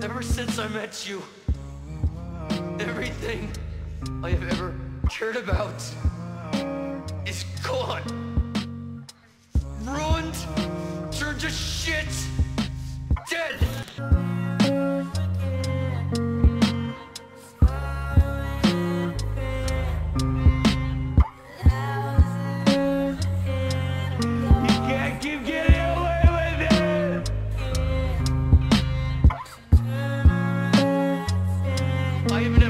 Ever since I met you, everything I have ever cared about I even know.